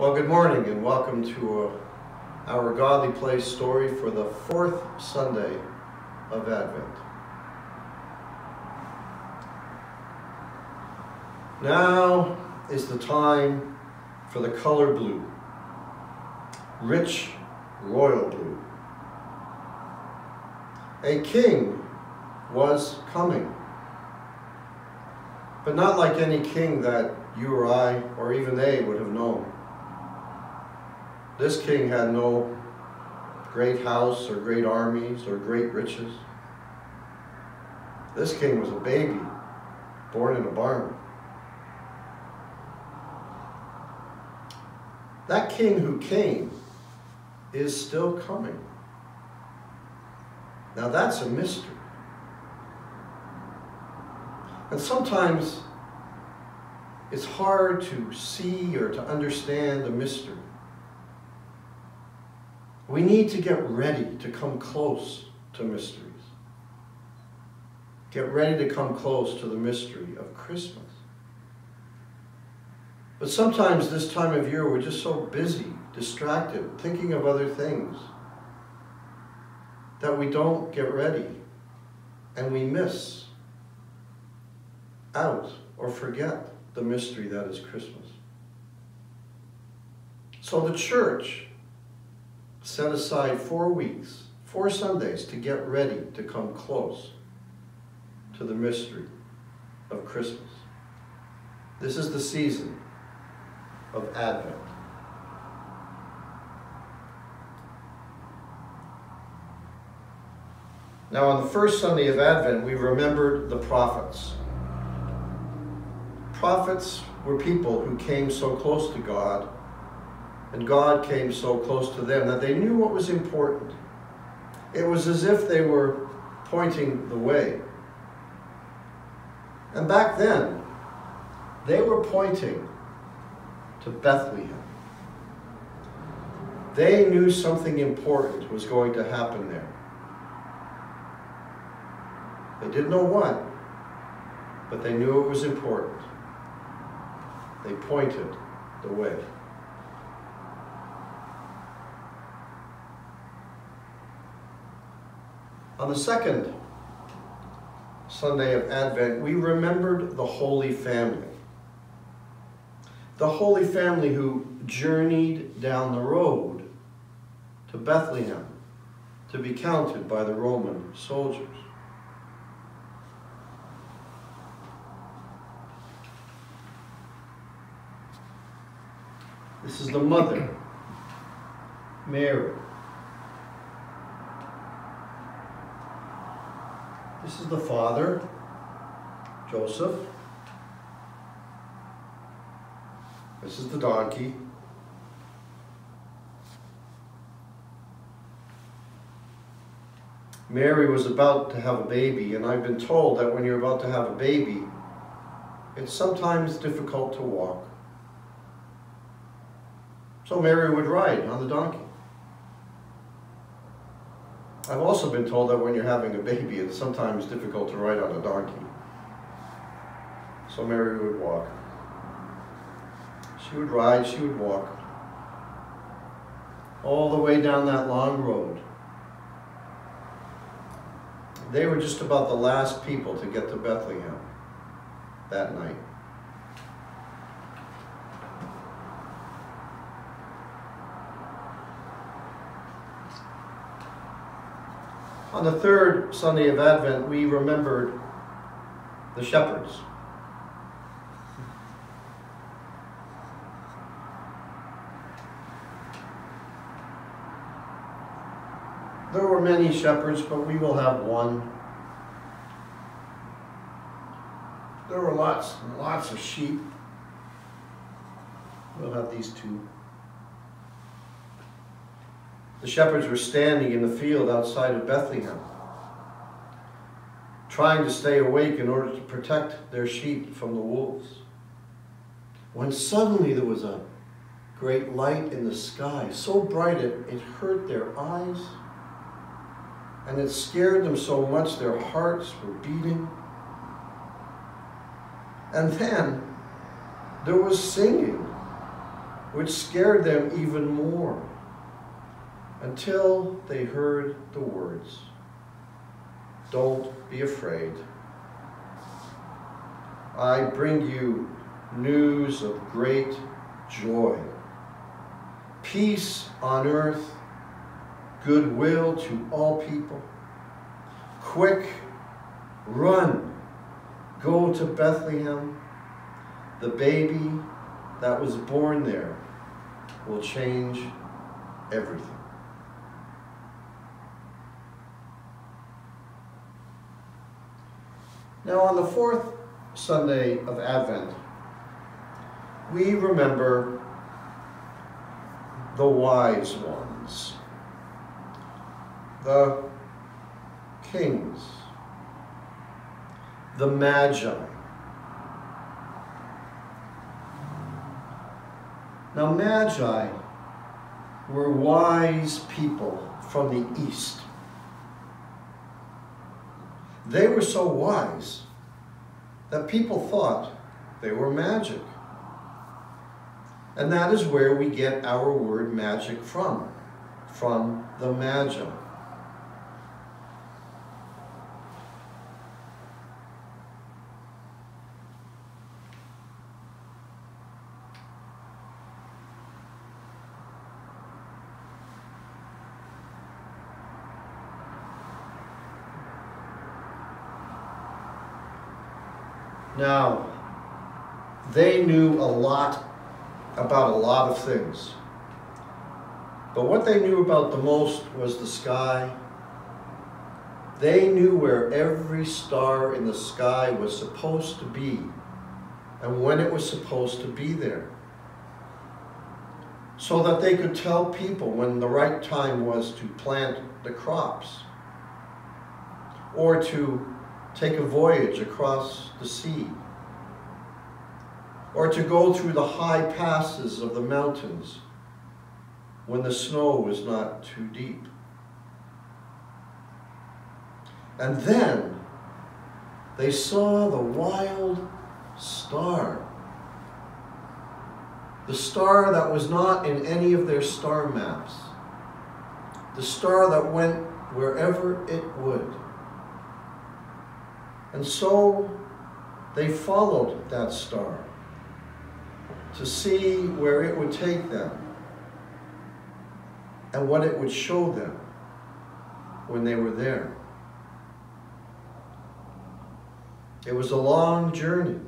Well, good morning and welcome to uh, our Godly Play story for the fourth Sunday of Advent. Now is the time for the color blue, rich royal blue. A king was coming, but not like any king that you or I or even they would have known. This king had no great house or great armies or great riches. This king was a baby born in a barn. That king who came is still coming. Now that's a mystery. And sometimes it's hard to see or to understand the mystery. We need to get ready to come close to mysteries. Get ready to come close to the mystery of Christmas. But sometimes this time of year we're just so busy, distracted, thinking of other things that we don't get ready and we miss out or forget the mystery that is Christmas. So the church set aside four weeks, four Sundays to get ready to come close to the mystery of Christmas. This is the season of Advent. Now, on the first Sunday of Advent, we remembered the prophets. Prophets were people who came so close to God and God came so close to them that they knew what was important. It was as if they were pointing the way. And back then, they were pointing to Bethlehem. They knew something important was going to happen there. They didn't know what, but they knew it was important. They pointed the way. On the second Sunday of Advent, we remembered the Holy Family. The Holy Family who journeyed down the road to Bethlehem to be counted by the Roman soldiers. This is the mother, Mary. This is the father, Joseph. This is the donkey. Mary was about to have a baby, and I've been told that when you're about to have a baby, it's sometimes difficult to walk. So Mary would ride on the donkey. I've also been told that when you're having a baby, it's sometimes difficult to ride on a donkey. So Mary would walk. She would ride, she would walk. All the way down that long road. They were just about the last people to get to Bethlehem that night. On the third Sunday of Advent, we remembered the shepherds. There were many shepherds, but we will have one. There were lots and lots of sheep. We'll have these two. The shepherds were standing in the field outside of Bethlehem, trying to stay awake in order to protect their sheep from the wolves. When suddenly there was a great light in the sky, so bright it, it hurt their eyes, and it scared them so much their hearts were beating. And then there was singing which scared them even more until they heard the words Don't be afraid. I bring you news of great joy, peace on earth, goodwill to all people. Quick, run, go to Bethlehem. The baby that was born there will change everything. Now, on the fourth Sunday of Advent, we remember the wise ones, the kings, the magi. Now, magi were wise people from the east. They were so wise that people thought they were magic. And that is where we get our word magic from, from the Magi. Now, they knew a lot about a lot of things. But what they knew about the most was the sky. They knew where every star in the sky was supposed to be and when it was supposed to be there. So that they could tell people when the right time was to plant the crops or to take a voyage across the sea or to go through the high passes of the mountains when the snow was not too deep. And then they saw the wild star. The star that was not in any of their star maps. The star that went wherever it would. And so they followed that star to see where it would take them and what it would show them when they were there. It was a long journey.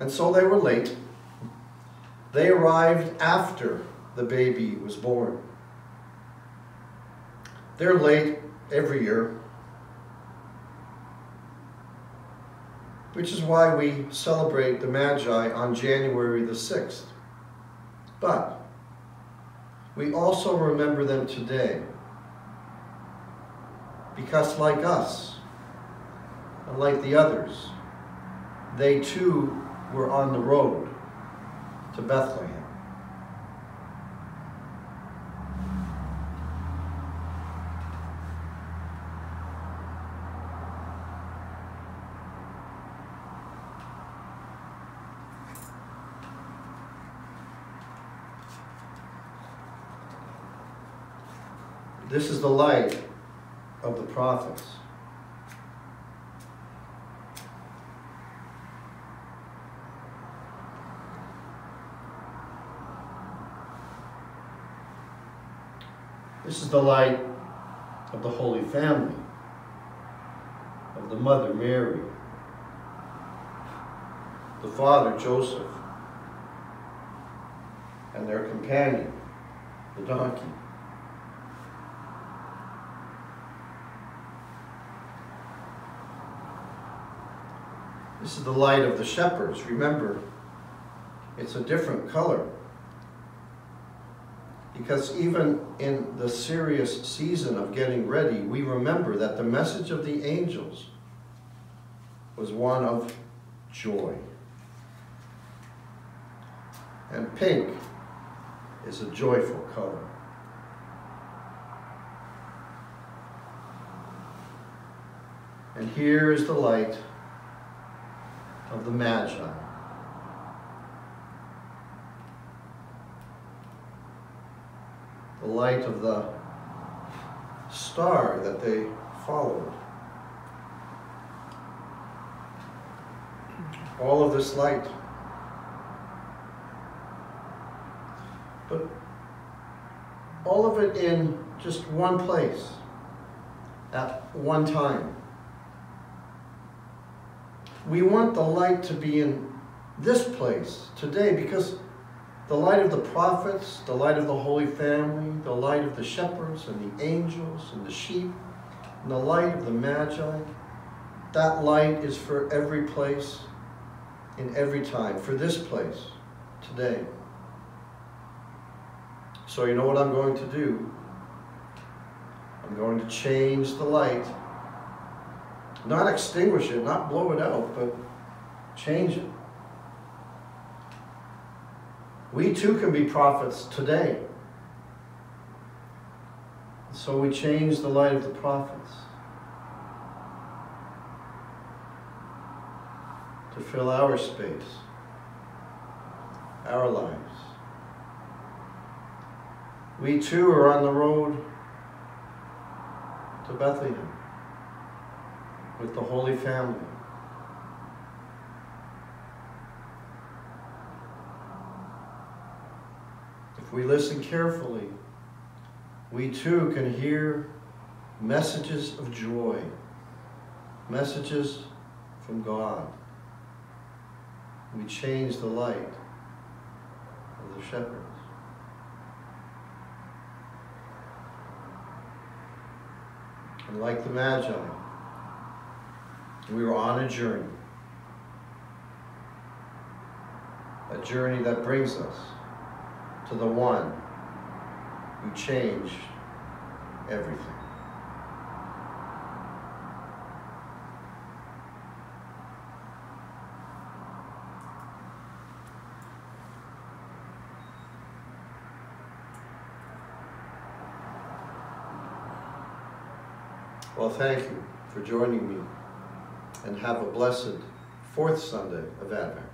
And so they were late. They arrived after the baby was born. They're late every year. Which is why we celebrate the Magi on January the 6th. But we also remember them today because like us, and like the others, they too were on the road to Bethlehem. This is the light of the prophets. This is the light of the Holy Family, of the Mother Mary, the Father Joseph, and their companion, the donkey. This is the light of the shepherds. Remember, it's a different color. Because even in the serious season of getting ready, we remember that the message of the angels was one of joy. And pink is a joyful color. And here is the light of the Magi. The light of the star that they followed. All of this light. But all of it in just one place at one time. We want the light to be in this place today because the light of the prophets, the light of the Holy Family, the light of the shepherds and the angels and the sheep, and the light of the Magi, that light is for every place, in every time, for this place, today. So you know what I'm going to do? I'm going to change the light. Not extinguish it, not blow it out, but change it. We too can be prophets today. So we change the light of the prophets to fill our space, our lives. We too are on the road to Bethlehem with the Holy Family. If we listen carefully, we too can hear messages of joy, messages from God. We change the light of the shepherds. And like the Magi, we were on a journey. A journey that brings us to the one who changed everything. Well, thank you for joining me and have a blessed fourth Sunday of Advent.